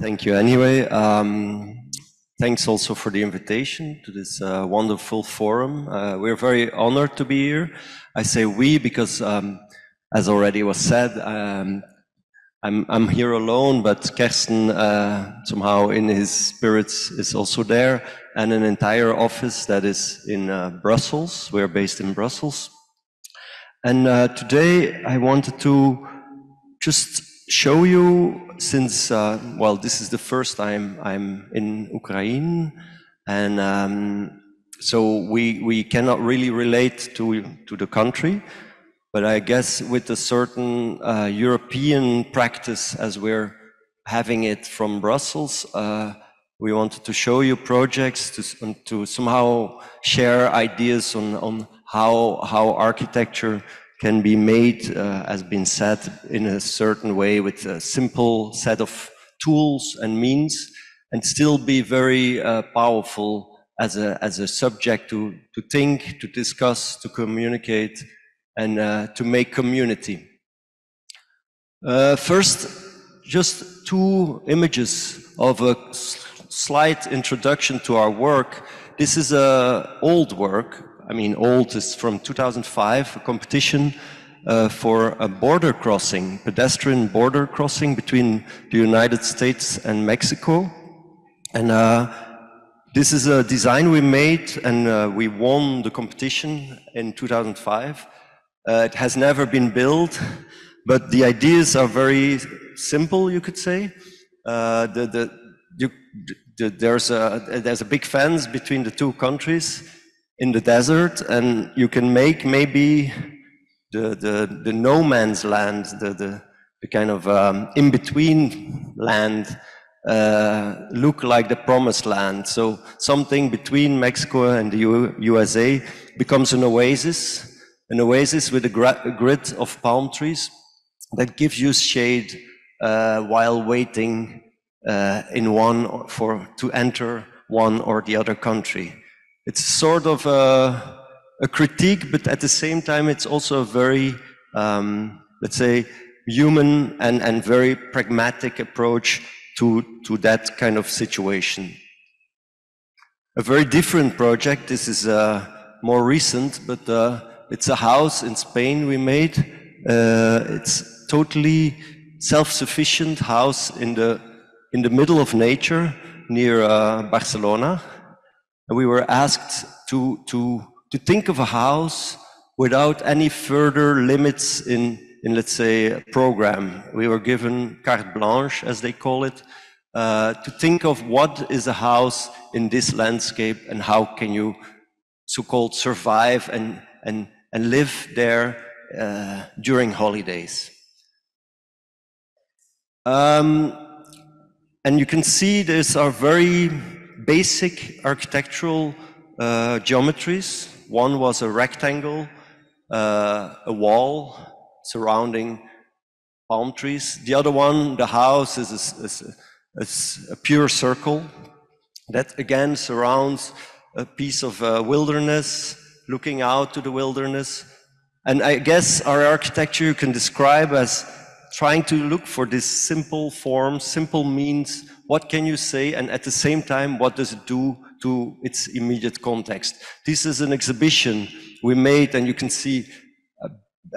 Thank you anyway. Um, thanks also for the invitation to this uh, wonderful forum. Uh, we're very honored to be here. I say we because, um, as already was said, um, I'm, I'm here alone, but Kersten uh, somehow in his spirits is also there, and an entire office that is in uh, Brussels. We're based in Brussels. And uh, today I wanted to just show you since, uh, well, this is the first time I'm in Ukraine, and um, so we, we cannot really relate to, to the country, but I guess with a certain uh, European practice as we're having it from Brussels, uh, we wanted to show you projects to, to somehow share ideas on, on how, how architecture can be made, uh, has been said, in a certain way with a simple set of tools and means, and still be very uh, powerful as a, as a subject to, to think, to discuss, to communicate, and uh, to make community. Uh, first, just two images of a slight introduction to our work. This is a old work I mean, old is from 2005, a competition uh, for a border crossing, pedestrian border crossing between the United States and Mexico. And uh, this is a design we made and uh, we won the competition in 2005. Uh, it has never been built, but the ideas are very simple, you could say. Uh, the, the, you, the, there's, a, there's a big fence between the two countries in the desert and you can make maybe the, the, the no man's land, the, the, the kind of um, in-between land uh, look like the promised land. So something between Mexico and the U USA becomes an oasis, an oasis with a, a, grid of palm trees that gives you shade uh, while waiting uh, in one for to enter one or the other country. It's sort of a, a critique, but at the same time, it's also a very, um, let's say, human and, and very pragmatic approach to, to that kind of situation. A very different project. This is uh, more recent, but uh, it's a house in Spain we made. Uh, it's totally self-sufficient house in the in the middle of nature near uh, Barcelona we were asked to, to, to think of a house without any further limits in, in, let's say, program. We were given carte blanche, as they call it, uh, to think of what is a house in this landscape and how can you so-called survive and, and, and live there uh, during holidays. Um, and you can see these are very basic architectural uh, geometries. One was a rectangle, uh, a wall surrounding palm trees. The other one, the house, is a, is a, is a pure circle that again surrounds a piece of uh, wilderness, looking out to the wilderness. And I guess our architecture you can describe as trying to look for this simple form, simple means what can you say, and at the same time, what does it do to its immediate context? This is an exhibition we made, and you can see a,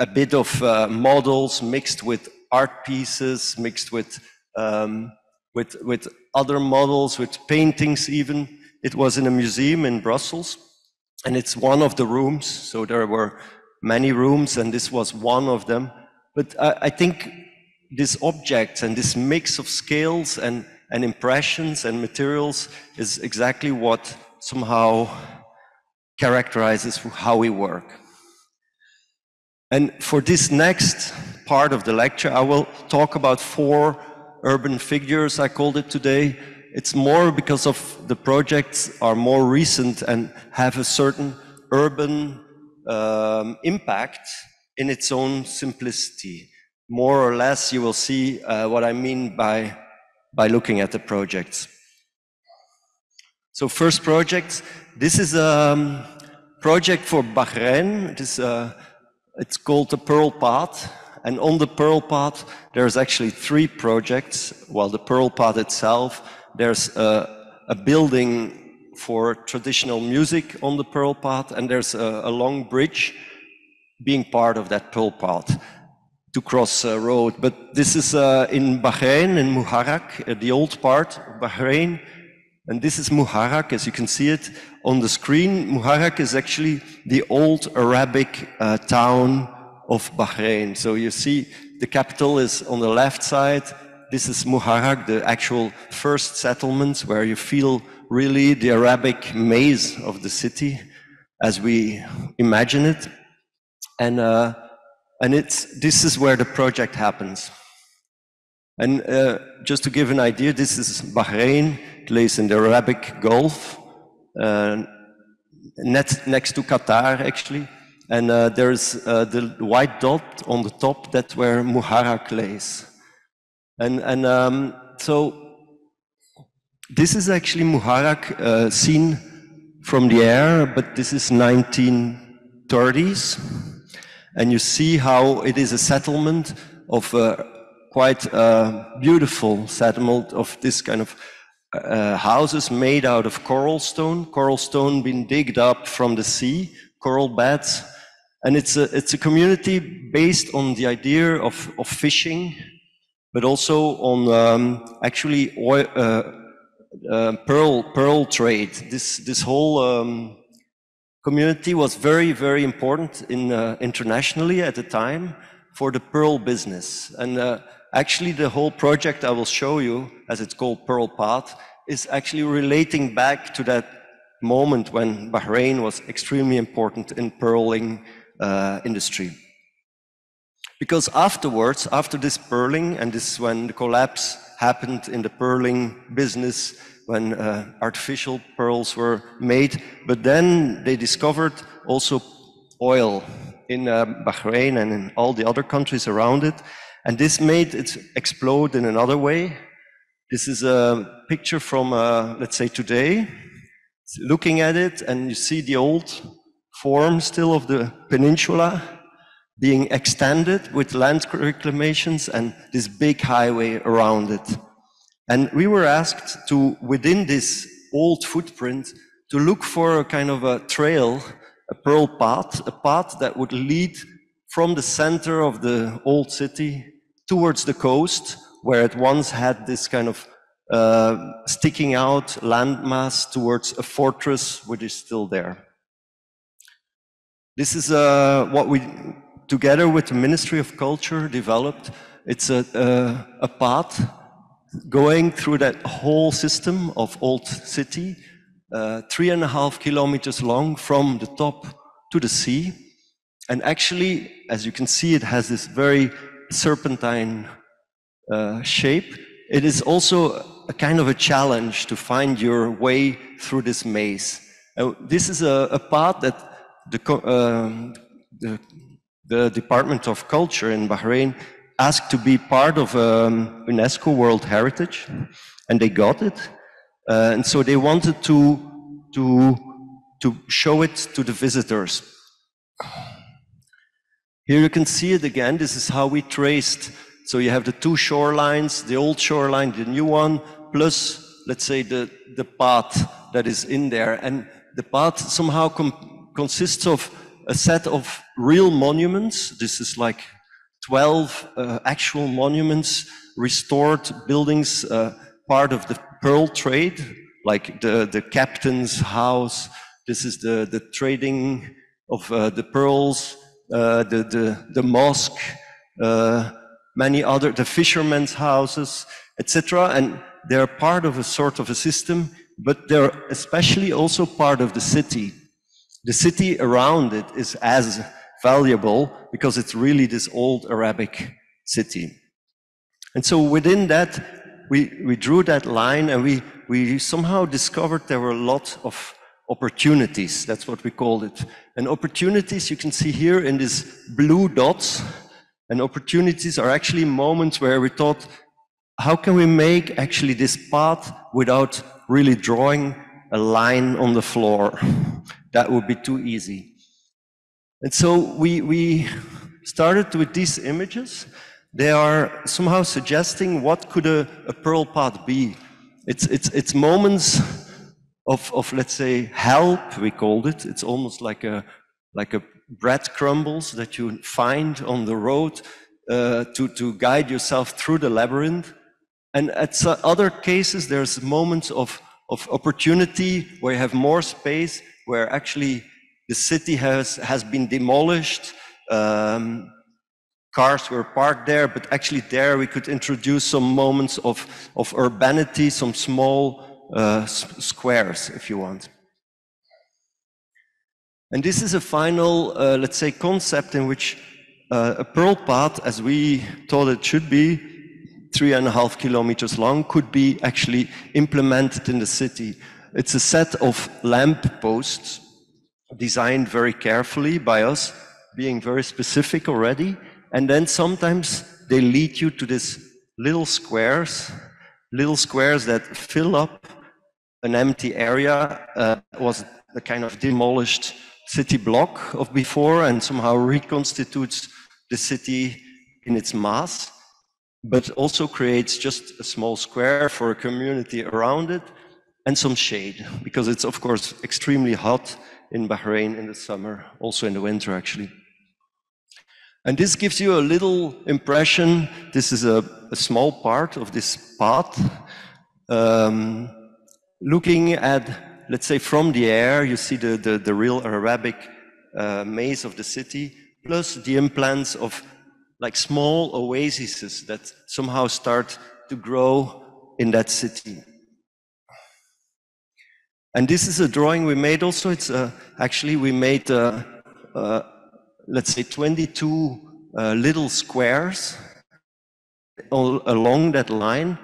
a bit of uh, models mixed with art pieces, mixed with, um, with, with other models, with paintings even. It was in a museum in Brussels, and it's one of the rooms, so there were many rooms, and this was one of them. But I, I think this object and this mix of scales and and impressions and materials is exactly what somehow characterizes how we work. And for this next part of the lecture, I will talk about four urban figures, I called it today. It's more because of the projects are more recent and have a certain urban um, impact in its own simplicity. More or less, you will see uh, what I mean by by looking at the projects. So first project, this is a um, project for Bahrain. It is, uh, it's called the Pearl Path. And on the Pearl Path, there's actually three projects. Well, the Pearl Path itself, there's a, a building for traditional music on the Pearl Path, and there's a, a long bridge being part of that Pearl Path to cross a road. But this is uh, in Bahrain, in Muharraq, uh, the old part of Bahrain. And this is Muharraq, as you can see it on the screen. Muharraq is actually the old Arabic uh, town of Bahrain. So you see the capital is on the left side. This is Muharraq, the actual first settlements where you feel really the Arabic maze of the city as we imagine it. And, uh, and it's, this is where the project happens. And uh, just to give an idea, this is Bahrain, it lays in the Arabic Gulf, uh, next to Qatar actually. And uh, there's uh, the white dot on the top, that's where Muharraq lays. And, and um, so this is actually Muharraq uh, seen from the air, but this is 1930s. And you see how it is a settlement of uh, quite a beautiful settlement of this kind of uh, houses made out of coral stone, coral stone being digged up from the sea, coral beds, and it's a, it's a community based on the idea of, of fishing, but also on um, actually oil, uh, uh, pearl, pearl trade. This, this whole um, community was very, very important in, uh, internationally at the time for the pearl business. And uh, actually the whole project I will show you, as it's called Pearl Path, is actually relating back to that moment when Bahrain was extremely important in pearling uh, industry. Because afterwards, after this pearling, and this is when the collapse happened in the pearling business, when uh, artificial pearls were made, but then they discovered also oil in uh, Bahrain and in all the other countries around it, and this made it explode in another way. This is a picture from, uh, let's say, today. Looking at it, and you see the old form still of the peninsula being extended with land reclamations and this big highway around it. And we were asked to, within this old footprint, to look for a kind of a trail, a pearl path, a path that would lead from the center of the old city towards the coast, where it once had this kind of uh, sticking out landmass towards a fortress which is still there. This is uh, what we, together with the Ministry of Culture, developed. It's a, a, a path going through that whole system of Old City, uh, three and a half kilometers long from the top to the sea. And actually, as you can see, it has this very serpentine uh, shape. It is also a kind of a challenge to find your way through this maze. Uh, this is a, a path that the, uh, the, the, Department of Culture in Bahrain asked to be part of um, UNESCO World Heritage, and they got it. Uh, and so they wanted to, to, to show it to the visitors. Here you can see it again. This is how we traced. So you have the two shorelines, the old shoreline, the new one, plus, let's say, the, the path that is in there. And the path somehow consists of a set of real monuments. This is like 12 uh, actual monuments, restored buildings, uh, part of the pearl trade, like the, the captain's house. This is the, the trading of uh, the pearls, uh, the, the, the mosque, uh, many other, the fishermen's houses, etc. And they're part of a sort of a system, but they're especially also part of the city. The city around it is as valuable because it's really this old Arabic city. And so within that, we, we drew that line and we, we somehow discovered there were a lot of opportunities. That's what we called it. And opportunities you can see here in these blue dots. And opportunities are actually moments where we thought, how can we make actually this path without really drawing a line on the floor? That would be too easy. And so we, we started with these images, they are somehow suggesting what could a, a pearl path be. It's, it's, it's moments of, of, let's say, help, we called it. It's almost like a, like a bread crumbles that you find on the road uh, to, to guide yourself through the labyrinth. And at other cases, there's moments of, of opportunity where you have more space, where actually the city has, has been demolished. Um, cars were parked there, but actually there we could introduce some moments of, of urbanity, some small uh, squares, if you want. And this is a final, uh, let's say, concept in which uh, a pearl path, as we thought it should be, three and a half kilometers long, could be actually implemented in the city. It's a set of lamp posts designed very carefully by us, being very specific already. And then sometimes they lead you to these little squares, little squares that fill up an empty area, uh, was a kind of demolished city block of before and somehow reconstitutes the city in its mass, but also creates just a small square for a community around it and some shade, because it's of course extremely hot in Bahrain in the summer, also in the winter actually. And this gives you a little impression. This is a, a small part of this path. Um, looking at let's say from the air, you see the, the, the real Arabic uh, maze of the city, plus the implants of like small oases that somehow start to grow in that city. And this is a drawing we made also. It's uh, actually we made, uh, uh, let's say, 22 uh, little squares all along that line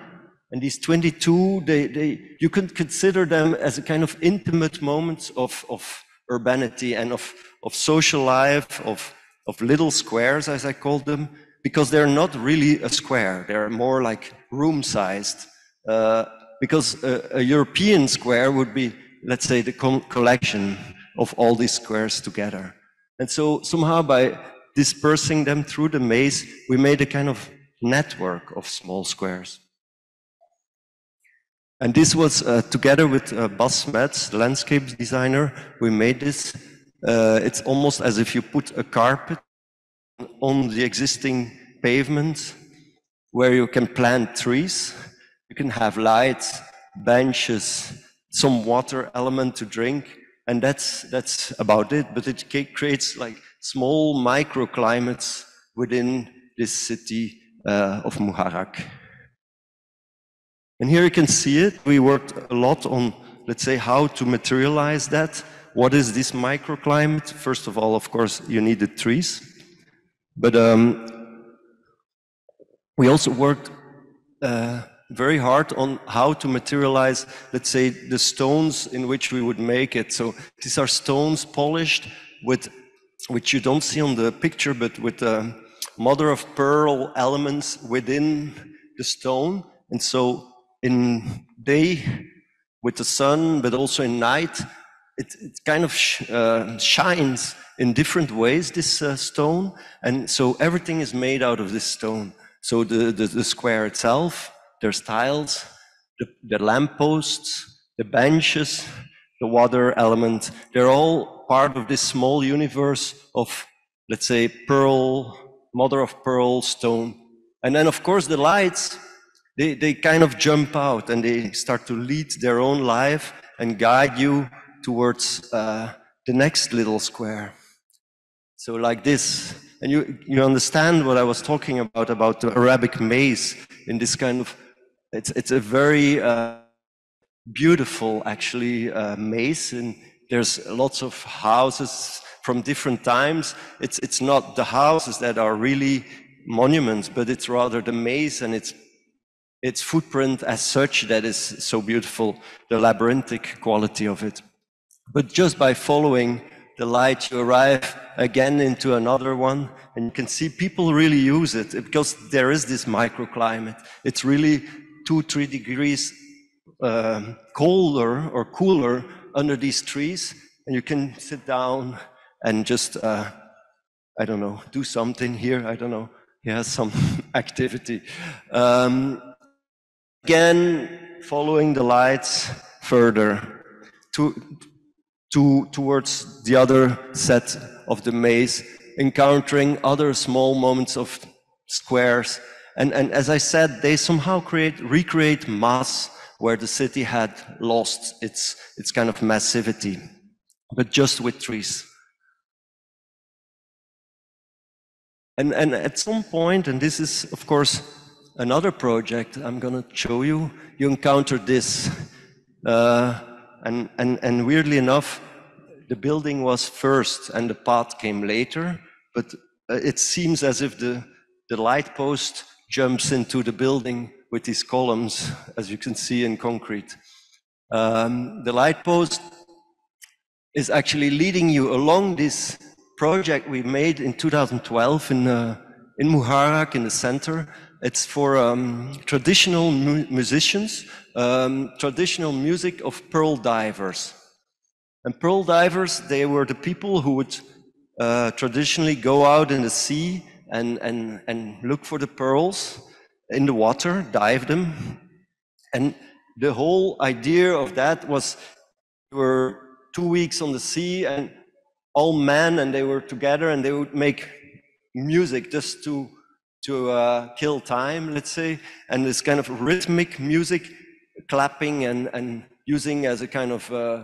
and these 22, they, they, you can consider them as a kind of intimate moments of, of urbanity and of, of social life, of, of little squares, as I call them, because they're not really a square. They're more like room sized. Uh, because a, a, European square would be, let's say, the collection of all these squares together. And so somehow by dispersing them through the maze, we made a kind of network of small squares. And this was uh, together with uh, Bas Smets, the landscape designer, we made this. Uh, it's almost as if you put a carpet on the existing pavement where you can plant trees. You can have lights, benches, some water element to drink, and that's, that's about it. But it creates like small microclimates within this city uh, of Muharraq. And here you can see it. We worked a lot on, let's say, how to materialize that. What is this microclimate? First of all, of course, you need the trees. But um, we also worked uh, very hard on how to materialize, let's say, the stones in which we would make it. So these are stones polished with, which you don't see on the picture, but with uh, mother of pearl elements within the stone. And so in day with the sun, but also in night, it, it kind of sh uh, shines in different ways, this uh, stone. And so everything is made out of this stone. So the, the, the square itself, there's tiles, the, the lampposts, the benches, the water element, they're all part of this small universe of, let's say, pearl, mother of pearl stone. And then, of course, the lights, they, they kind of jump out and they start to lead their own life and guide you towards uh, the next little square. So like this, and you, you understand what I was talking about, about the Arabic maze in this kind of, it's, it's a very uh, beautiful actually uh, maze and there's lots of houses from different times. It's, it's not the houses that are really monuments, but it's rather the maze and it's its footprint as such that is so beautiful, the labyrinthic quality of it. But just by following the light, you arrive again into another one, and you can see people really use it because there is this microclimate. It's really two, three degrees um, colder or cooler under these trees, and you can sit down and just uh, I don't know, do something here. I don't know. He has some activity. Um, again, following the lights further to, to, towards the other set of the maze, encountering other small moments of squares. And, and as I said, they somehow create, recreate mass where the city had lost its, its kind of massivity, but just with trees. And, and at some point, and this is, of course, another project I'm going to show you, you encounter this. Uh, and, and, and weirdly enough, the building was first and the path came later, but uh, it seems as if the, the light post jumps into the building with these columns, as you can see in concrete. Um, the light post is actually leading you along this project we made in 2012 in, uh, in Muharraq in the center. It's for um, traditional mu musicians, um, traditional music of pearl divers. And pearl divers, they were the people who would uh, traditionally go out in the sea and, and, and look for the pearls in the water, dive them. And the whole idea of that was we were two weeks on the sea and all men and they were together and they would make music just to to uh, kill time, let's say, and this kind of rhythmic music, clapping and, and using as a kind of uh,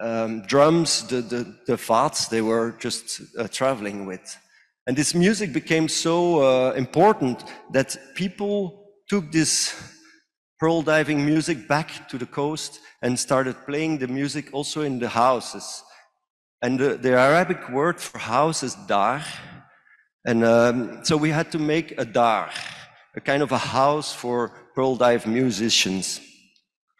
um, drums, the, the, the fats they were just uh, traveling with. And this music became so uh, important that people took this pearl diving music back to the coast and started playing the music also in the houses. And the, the Arabic word for house is dar, and um, so we had to make a dar, a kind of a house for pearl dive musicians.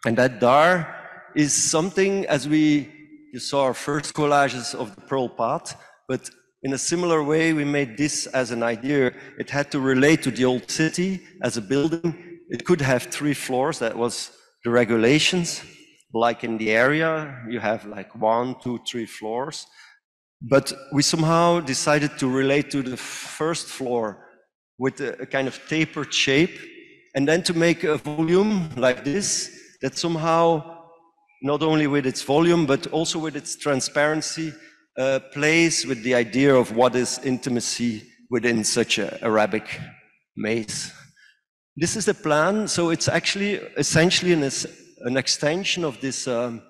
And that dar is something, as we you saw our first collages of the pearl path, but in a similar way, we made this as an idea. It had to relate to the old city as a building. It could have three floors. That was the regulations. Like in the area, you have like one, two, three floors. But we somehow decided to relate to the first floor with a, kind of tapered shape, and then to make a volume like this that somehow, not only with its volume, but also with its transparency, uh, plays with the idea of what is intimacy within such an Arabic maze. This is the plan, so it's actually essentially an, an extension of this um,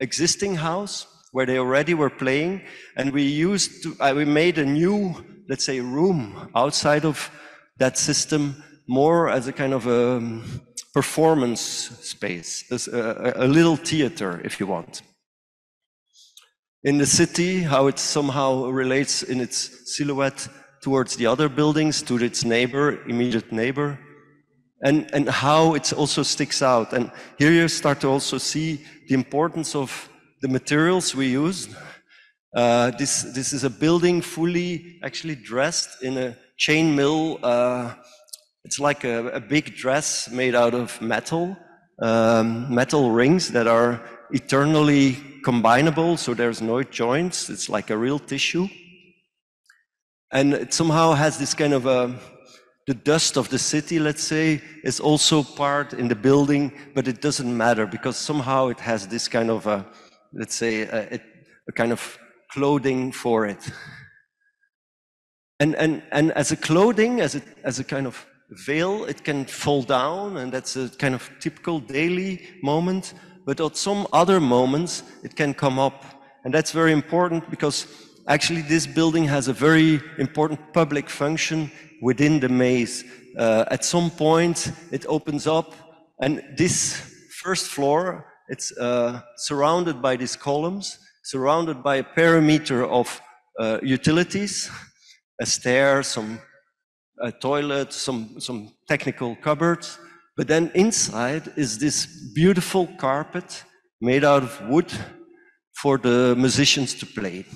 existing house where they already were playing. And we used to, uh, we made a new, let's say, room outside of that system more as a kind of a um, performance space, a, a, little theater, if you want. In the city, how it somehow relates in its silhouette towards the other buildings, to its neighbor, immediate neighbor, and, and how it also sticks out. And here you start to also see the importance of the materials we used. Uh, this, this is a building fully actually dressed in a chain mail. Uh, it's like a, a, big dress made out of metal, um, metal rings that are eternally combinable, so there's no joints. It's like a real tissue. And it somehow has this kind of a, the dust of the city, let's say, is also part in the building, but it doesn't matter because somehow it has this kind of a, let's say, a, a kind of clothing for it. And, and, and as a clothing, as a, as a kind of veil, it can fall down, and that's a kind of typical daily moment. But at some other moments, it can come up. And that's very important because actually this building has a very important public function within the maze. Uh, at some point, it opens up, and this first floor it's uh, surrounded by these columns, surrounded by a perimeter of uh, utilities, a stair, some a toilet, some, some technical cupboards. But then inside is this beautiful carpet made out of wood for the musicians to play.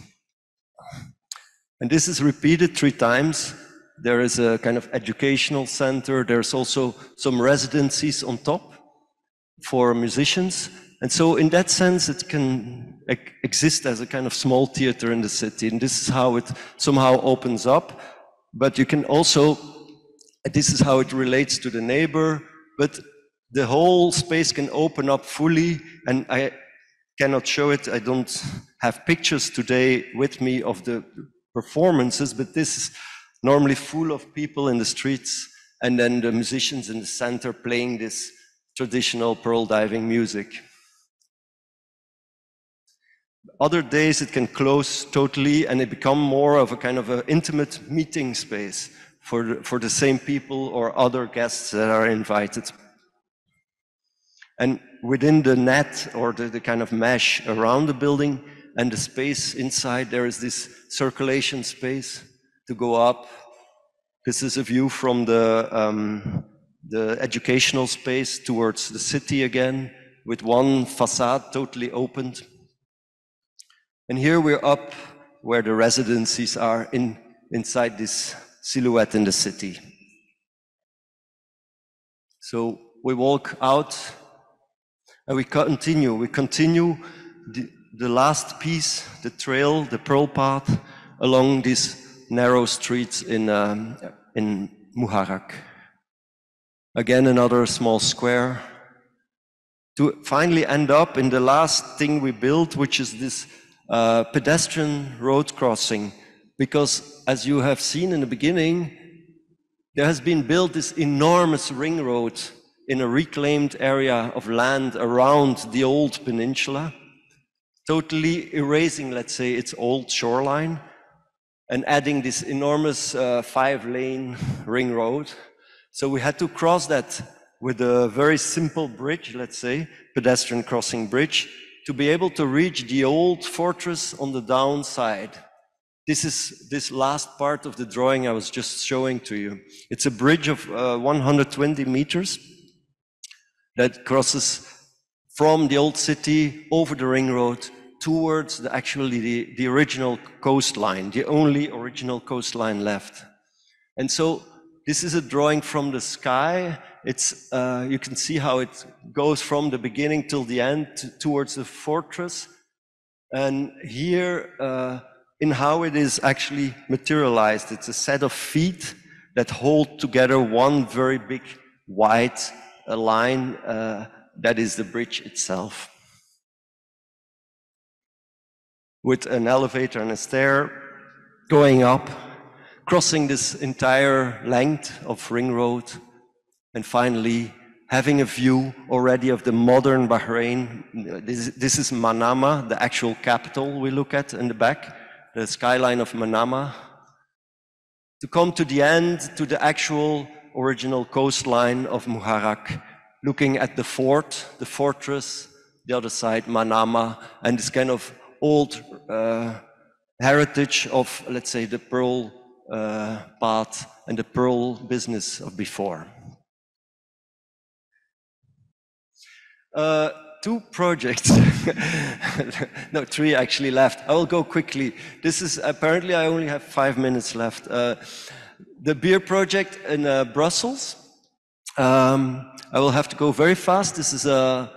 And this is repeated three times. There is a kind of educational center. There's also some residencies on top for musicians. And so in that sense, it can exist as a kind of small theater in the city. And this is how it somehow opens up. But you can also, this is how it relates to the neighbor, but the whole space can open up fully. And I cannot show it. I don't have pictures today with me of the performances, but this is normally full of people in the streets and then the musicians in the center playing this traditional pearl diving music. Other days it can close totally and it become more of a kind of an intimate meeting space for the, for the same people or other guests that are invited. And within the net or the, the kind of mesh around the building and the space inside, there is this circulation space to go up. This is a view from the, um, the educational space towards the city again, with one facade totally opened. And here we're up where the residencies are in, inside this silhouette in the city. So we walk out and we continue, we continue the, the last piece, the trail, the pearl path along these narrow streets in, um, in Muharraq. Again, another small square to finally end up in the last thing we built, which is this uh, pedestrian road crossing. Because as you have seen in the beginning, there has been built this enormous ring road in a reclaimed area of land around the old peninsula, totally erasing, let's say, its old shoreline and adding this enormous uh, five lane ring road. So we had to cross that with a very simple bridge, let's say, pedestrian crossing bridge, to be able to reach the old fortress on the downside. This is this last part of the drawing I was just showing to you. It's a bridge of uh, 120 meters that crosses from the old city over the ring road towards the, actually the, the original coastline, the only original coastline left. And so this is a drawing from the sky. It's, uh, you can see how it goes from the beginning till the end to, towards the fortress. And here, uh, in how it is actually materialized, it's a set of feet that hold together one very big white line uh, that is the bridge itself. With an elevator and a stair going up, crossing this entire length of Ring Road, and finally having a view already of the modern Bahrain. This, this is Manama, the actual capital we look at in the back, the skyline of Manama. To come to the end, to the actual original coastline of Muharraq, looking at the fort, the fortress, the other side, Manama, and this kind of old uh, heritage of, let's say, the pearl uh, path and the pearl business of before. Uh, two projects, no, three actually left. I will go quickly. This is apparently I only have five minutes left. Uh, the beer project in uh, Brussels. Um, I will have to go very fast. This is a, uh,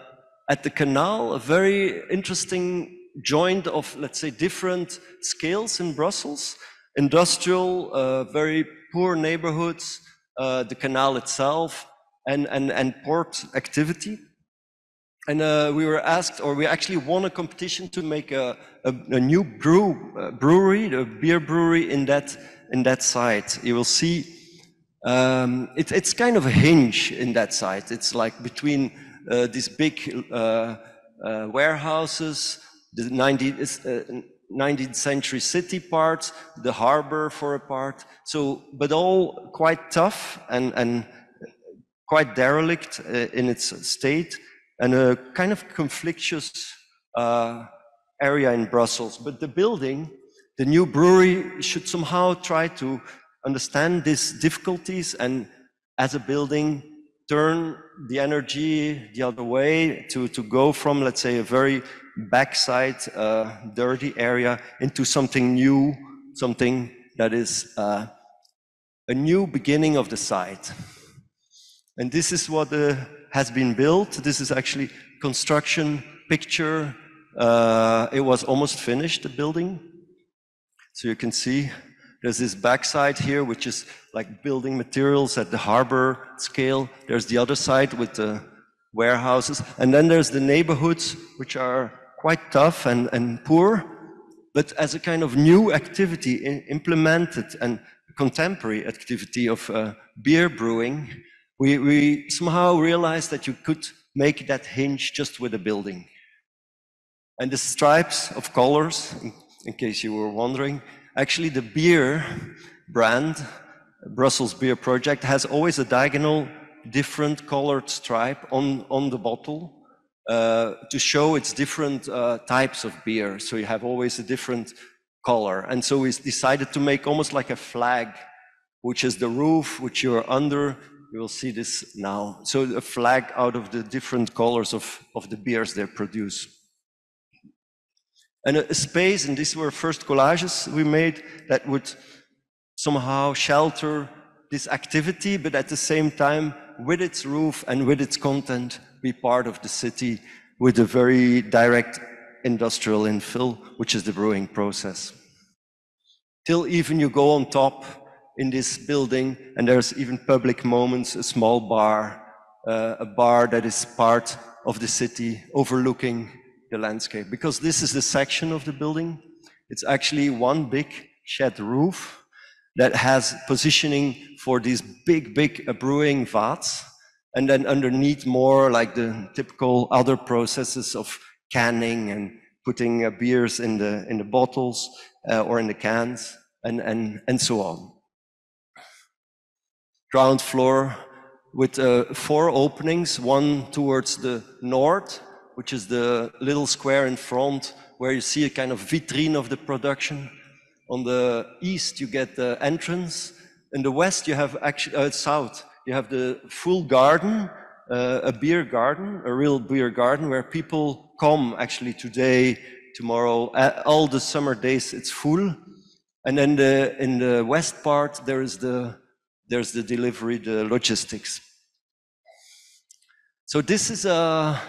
at the canal, a very interesting joint of, let's say, different scales in Brussels. Industrial, uh, very poor neighborhoods, uh, the canal itself, and, and, and port activity. And uh, we were asked, or we actually won a competition to make a, a, a new brew, uh, brewery, a beer brewery in that in that site. You will see um, it, it's kind of a hinge in that site. It's like between uh, these big uh, uh, warehouses, the 19th, 19th uh, century city part, the harbor for a part. So, but all quite tough and, and quite derelict in its state and a kind of conflictuous uh, area in Brussels. But the building the new brewery should somehow try to understand these difficulties and as a building turn the energy the other way to, to go from, let's say, a very backside, uh, dirty area into something new, something that is uh, a new beginning of the site. And this is what uh, has been built. This is actually construction picture Uh, it was almost finished, the building. So you can see there's this backside here, which is like building materials at the harbor scale. There's the other side with the warehouses. And then there's the neighborhoods, which are quite tough and, and poor, but as a kind of new activity implemented and contemporary activity of uh, beer brewing, we, we somehow realized that you could make that hinge just with a building. And the stripes of colors, in, case you were wondering, actually the beer brand, Brussels Beer Project, has always a diagonal different colored stripe on, on the bottle uh, to show its different uh, types of beer. So you have always a different color. And so we decided to make almost like a flag, which is the roof, which you're under. You will see this now. So a flag out of the different colors of, of the beers they produce. And a, a space, and these were first collages we made that would somehow shelter this activity, but at the same time, with its roof and with its content, be part of the city with a very direct industrial infill, which is the brewing process. Till even you go on top in this building, and there's even public moments, a small bar, uh, a bar that is part of the city overlooking the landscape. Because this is the section of the building, it's actually one big shed roof that has positioning for these big, big uh, brewing vats. And then underneath more like the typical other processes of canning and putting uh, beers in the, in the bottles uh, or in the cans and, and, and so on. Ground floor with uh, four openings, one towards the north, which is the little square in front where you see a kind of vitrine of the production. On the east, you get the entrance. In the west, you have actually, uh, south, you have the full garden, uh, a beer garden, a real beer garden where people come actually today, tomorrow, all the summer days it's full. And then the, in the west part, there is the, there's the delivery, the logistics. So this is a,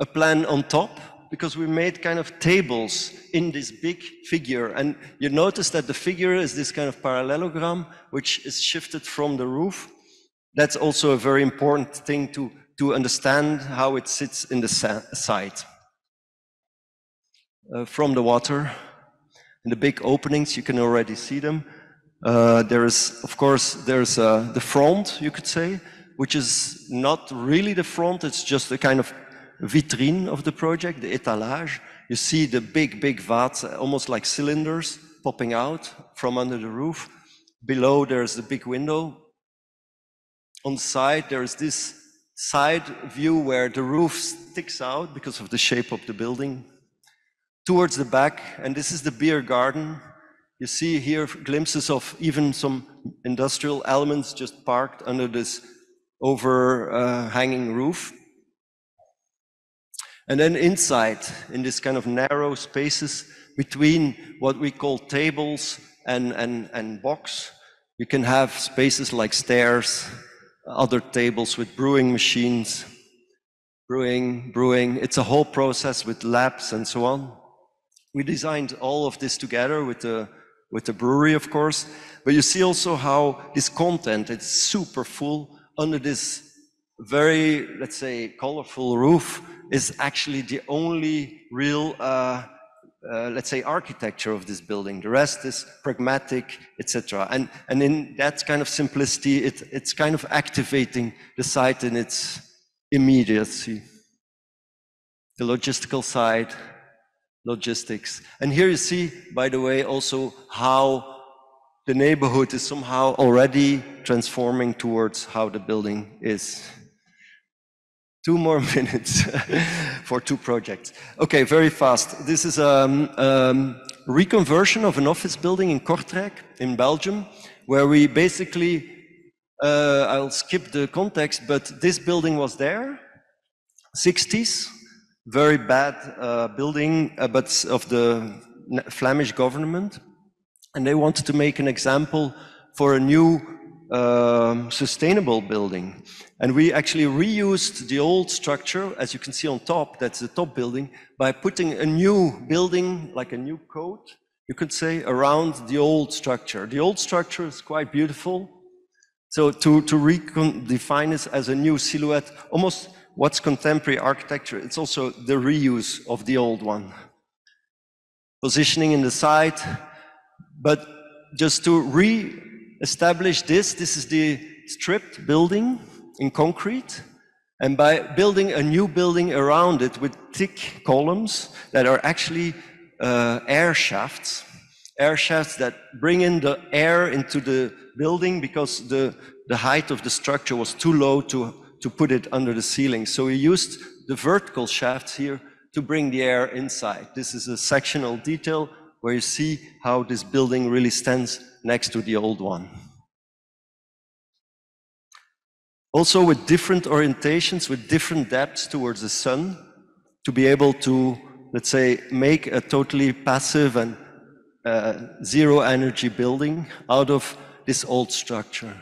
a plan on top because we made kind of tables in this big figure. And you notice that the figure is this kind of parallelogram, which is shifted from the roof that's also a very important thing to, to understand how it sits in the site. Uh, from the water, in the big openings, you can already see them. Uh, there is, of course, there's uh, the front, you could say, which is not really the front, it's just a kind of vitrine of the project, the étalage. You see the big, big vats, almost like cylinders, popping out from under the roof. Below, there's the big window on the side, there is this side view where the roof sticks out because of the shape of the building. Towards the back, and this is the beer garden. You see here glimpses of even some industrial elements just parked under this overhanging uh, roof. And then inside, in this kind of narrow spaces between what we call tables and, and, and box, you can have spaces like stairs, other tables with brewing machines, brewing, brewing. It's a whole process with labs and so on. We designed all of this together with the, with the brewery, of course. But you see also how this content, it's super full under this very, let's say, colorful roof is actually the only real uh, uh, let's say, architecture of this building. The rest is pragmatic, etc. And, and in that kind of simplicity, it, it's kind of activating the site in its immediacy. The logistical side, logistics. And here you see, by the way, also how the neighborhood is somehow already transforming towards how the building is. Two more minutes for two projects. Okay, very fast. This is a um, um, reconversion of an office building in Kortrijk in Belgium, where we basically, uh, I'll skip the context, but this building was there, 60s, very bad uh, building, uh, but of the Flemish government. And they wanted to make an example for a new um, sustainable building. And we actually reused the old structure, as you can see on top, that's the top building, by putting a new building, like a new coat, you could say, around the old structure. The old structure is quite beautiful. So to, to redefine this as a new silhouette, almost what's contemporary architecture, it's also the reuse of the old one. Positioning in the site, but just to re-establish this, this is the stripped building in concrete. And by building a new building around it with thick columns that are actually uh, air shafts, air shafts that bring in the air into the building because the, the height of the structure was too low to, to put it under the ceiling. So we used the vertical shafts here to bring the air inside. This is a sectional detail where you see how this building really stands next to the old one. Also with different orientations, with different depths towards the sun, to be able to, let's say, make a totally passive and uh, zero energy building out of this old structure.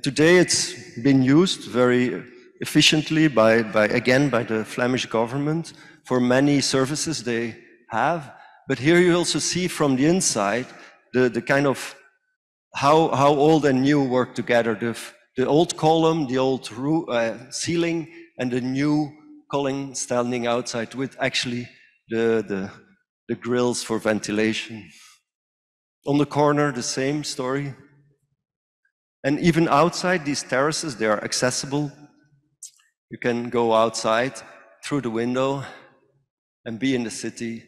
Today it's been used very efficiently by, by, again, by the Flemish government for many services they have. But here you also see from the inside the, the kind of how, how old and new work together. The, the old column, the old roof, uh, ceiling, and the new column standing outside with actually the, the, the grills for ventilation. On the corner, the same story. And even outside these terraces, they are accessible. You can go outside through the window and be in the city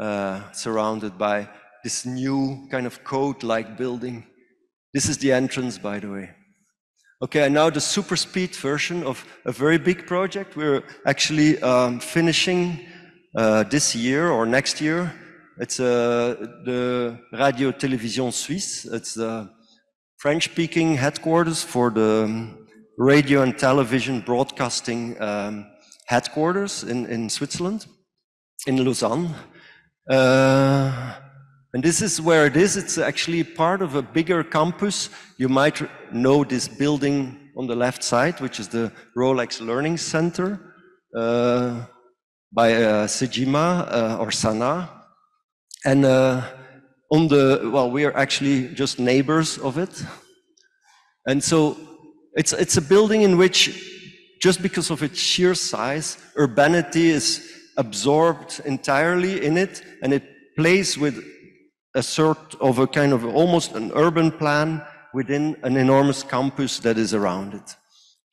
uh, surrounded by this new kind of code-like building. This is the entrance, by the way. Okay, and now the super speed version of a very big project. We're actually um, finishing uh, this year or next year. It's uh, the Radio Télévision Suisse. It's the French-speaking headquarters for the radio and television broadcasting um, headquarters in, in Switzerland, in Lausanne. Uh, and this is where it is. It's actually part of a bigger campus. You might know this building on the left side, which is the Rolex Learning Center uh, by uh, Sejima uh, or SANAA. And uh, on the, well, we are actually just neighbors of it. And so it's, it's a building in which, just because of its sheer size, urbanity is absorbed entirely in it, and it plays with a sort of a kind of almost an urban plan within an enormous campus that is around it.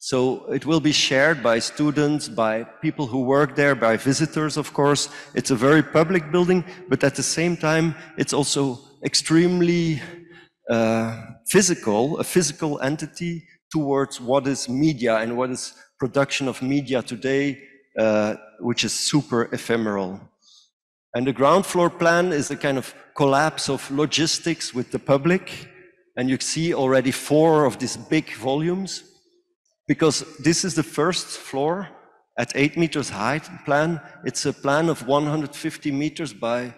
So it will be shared by students, by people who work there, by visitors, of course. It's a very public building, but at the same time, it's also extremely uh, physical, a physical entity towards what is media and what is production of media today, uh, which is super ephemeral. And the ground floor plan is a kind of collapse of logistics with the public. And you see already four of these big volumes because this is the first floor at eight meters height plan. It's a plan of 150 meters by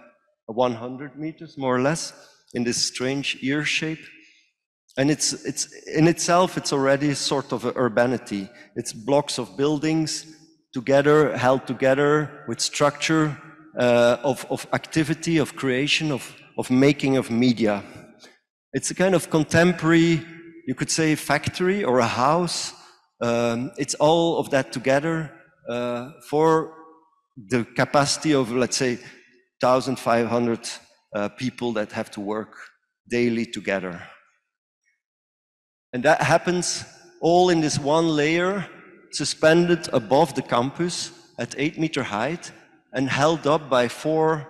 100 meters, more or less, in this strange ear shape. And it's, it's in itself, it's already sort of urbanity. It's blocks of buildings together, held together with structure uh, of, of activity, of creation, of, of making of media. It's a kind of contemporary, you could say, factory or a house um, it's all of that together uh, for the capacity of, let's say, 1,500 uh, people that have to work daily together. And that happens all in this one layer, suspended above the campus at eight meter height and held up by four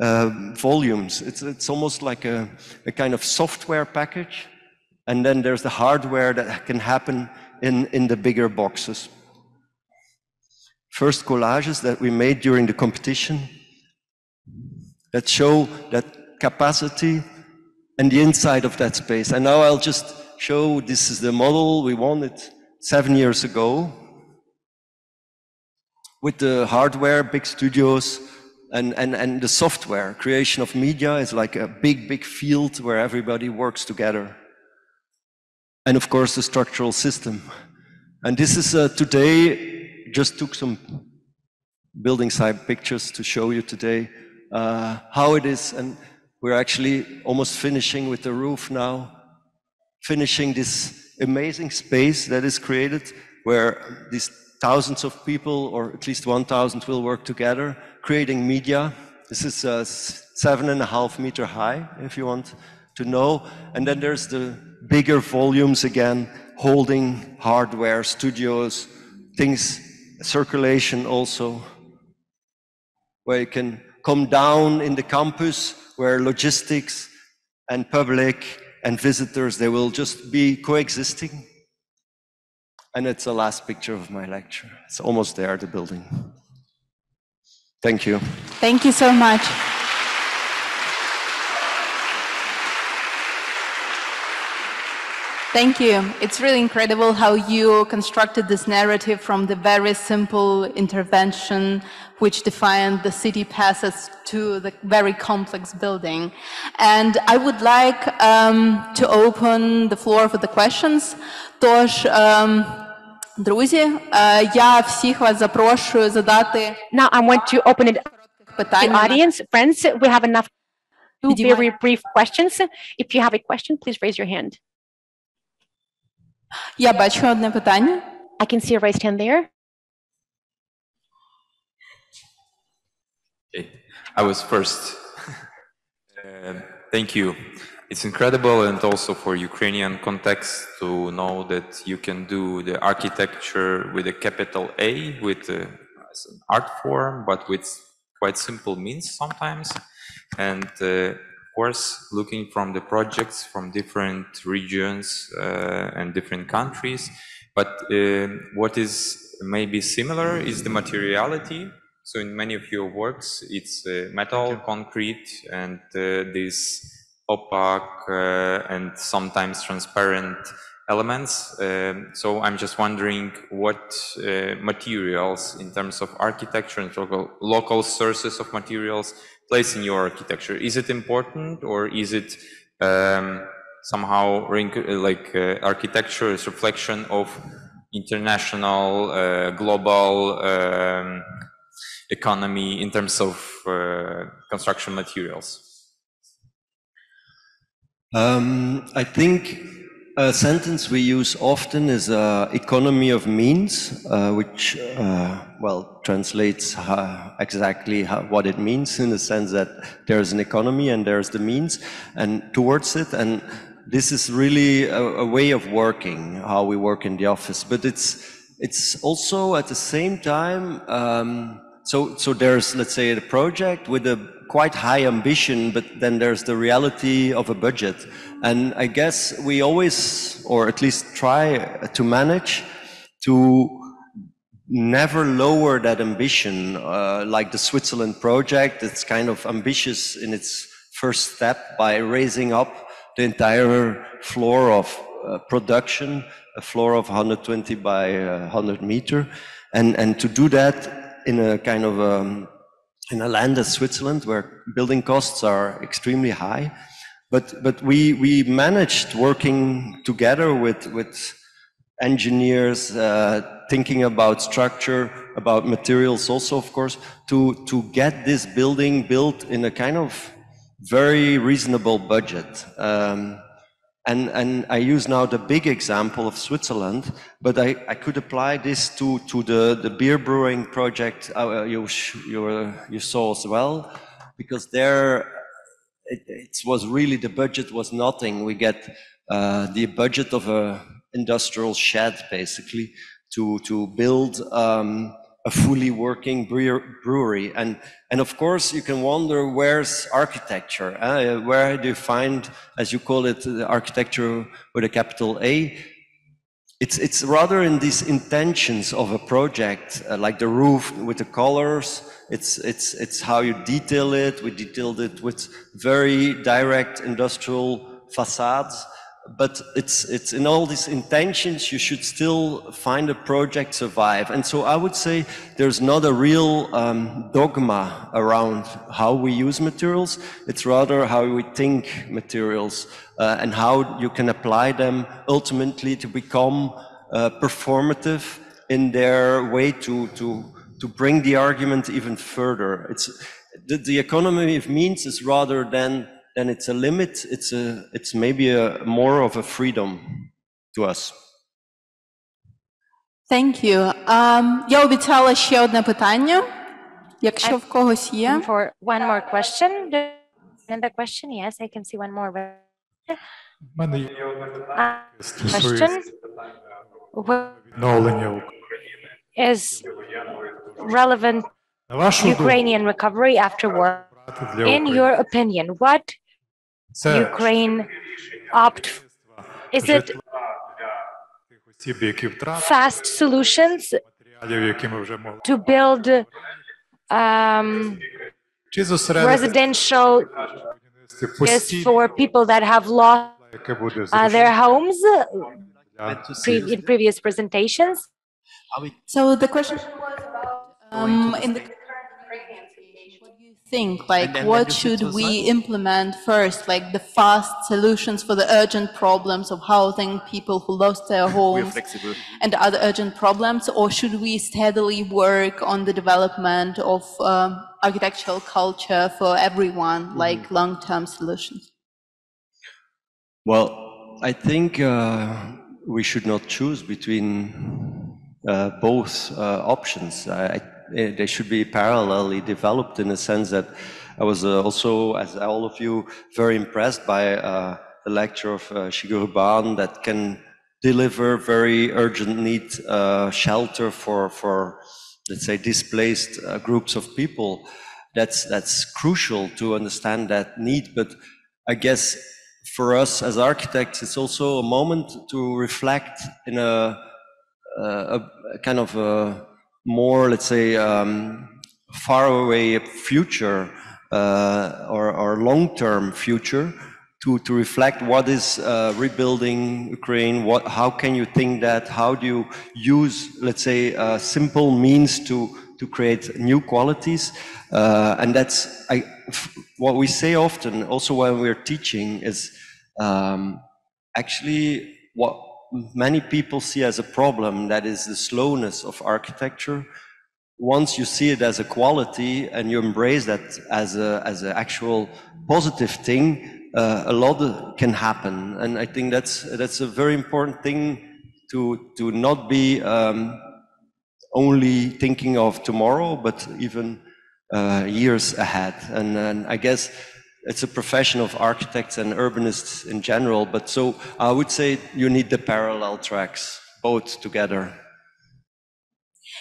uh, volumes. It's, it's almost like a, a kind of software package. And then there's the hardware that can happen in, in the bigger boxes. First collages that we made during the competition that show that capacity and the inside of that space. And now I'll just show this is the model. We it seven years ago with the hardware, big studios, and, and, and the software. Creation of media is like a big, big field where everybody works together. And of course the structural system. And this is uh, today, just took some building site pictures to show you today uh, how it is. And we're actually almost finishing with the roof now, finishing this amazing space that is created where these thousands of people, or at least 1,000, will work together, creating media. This is uh, seven and a half meter high, if you want to know. And then there's the bigger volumes again, holding hardware, studios, things, circulation also, where you can come down in the campus, where logistics and public and visitors, they will just be coexisting. And it's the last picture of my lecture. It's almost there, the building. Thank you. Thank you so much. Thank you. It's really incredible how you constructed this narrative from the very simple intervention which defined the city passes to the very complex building. And I would like um, to open the floor for the questions. Тож, um, друзі, я всіх вас запрошую задати Now I want to open it to the питання. audience. Friends, we have enough two Підіймай- very brief questions. If you have a question, please raise your hand. Я бачу одне питання. I can see a raised hand there. Okay, I was first. Uh, Thank you. It's incredible and also for Ukrainian context to know that you can do the architecture with a capital A with uh, as an art form, but with quite simple means sometimes. And uh, looking from the projects from different regions uh, and different countries. But uh, what is maybe similar is the materiality so in many of your works, it's uh, metal, concrete, and uh, these opaque uh, and sometimes transparent elements. Um, so I'm just wondering what uh, materials in terms of architecture and local, local sources of materials place in your architecture. Is it important or is it um, somehow like uh, architecture is reflection of international, uh, global um, economy in terms of uh, construction materials? Um, I think a sentence we use often is uh, economy of means, uh, which, uh, well, translates how, exactly how, what it means in the sense that there's an economy and there's the means and towards it. And this is really a, a way of working, how we work in the office. But it's, it's also at the same time, um, so, so there's, let's say, a project with a quite high ambition, but then there's the reality of a budget. And I guess we always, or at least try to manage to never lower that ambition. Uh, like the Switzerland project, it's kind of ambitious in its first step by raising up the entire floor of uh, production, a floor of 120 by uh, 100 meter. And, and to do that in a kind of um, in a land as Switzerland where building costs are extremely high. But, but we, we managed working together with, with engineers, uh, thinking about structure, about materials also, of course, to, to get this building built in a kind of very reasonable budget. Um, and, and I use now the big example of Switzerland, but I, I could apply this to, to the, the beer brewing project uh, you, you, uh, you saw as well, because there it, it was really the budget was nothing. We get uh, the budget of a industrial shed basically to to build um, a fully working brewery. And and of course you can wonder where's architecture? Uh, where do you find, as you call it, the architecture with a capital A? It's, it's rather in these intentions of a project, uh, like the roof with the colors. It's, it's, it's how you detail it. We detailed it with very direct industrial facades, but it's, it's in all these intentions, you should still find a project survive. And so I would say there's not a real um, dogma around how we use materials. It's rather how we think materials uh, and how you can apply them ultimately to become uh, performative in their way to, to, to bring the argument even further. It's, the, the economy of means is rather than then it's a limit, it's, a, it's maybe a, more of a freedom to us. Thank you. Um, я обіцяла ще одне питання. Якщо в когось є. Time for one more question. Do- Another question? Yes, I can see one more. В мене є одне Uh, питання, яке Question? стосується What відновлення України. is relevant На вашу думку, Ukrainian recovery after war? брати для In України your opinion, what це Ukraine opt? Is it fast solutions to build um, residential just for people that have lost uh, their homes uh, in previous presentations? So the question was about um, in the think? Like, what should we aside- implement first? Like the fast solutions for the urgent problems of housing people who lost their homes and other urgent problems, or should we steadily work on the development of um, architectural culture for everyone, like long-term solutions? Well, I think uh, we should not choose between uh, both uh, options. I, I- they should be parallelly developed in the sense that I was uh, also, as all of you, very impressed by uh, the lecture of uh, Shigeru Ban that can deliver very urgent need shelter for, for, let's say, displaced groups of people. That's, that's crucial to understand that need. But I guess for us as architects, it's also a moment to reflect in a, a, a kind of a more, let's say, um, far away future uh, or, or long-term future to, to reflect what is uh, rebuilding Ukraine, what, how can you think that, how do you use, let's say, uh, simple means to, to create new qualities. Uh, and that's what we say often, also when we're teaching, is um, actually what many people see as a problem, that is the slowness of architecture. Once you see it as a quality and you embrace that as a as an actual positive thing, uh, a lot can happen. And I think that's that's a very important thing to to not be um, only thinking of tomorrow, but even uh, years ahead. And, and I guess it's a profession of architects and urbanists in general. But so I would say you need the parallel tracks, both together.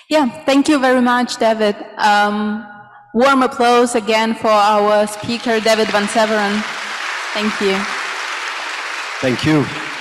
Yeah, thank you very much, David. Um, warm applause again for our speaker, David Van Severen. Thank you. Thank you.